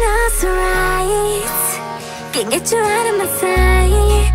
us right Can't get you out of my sight.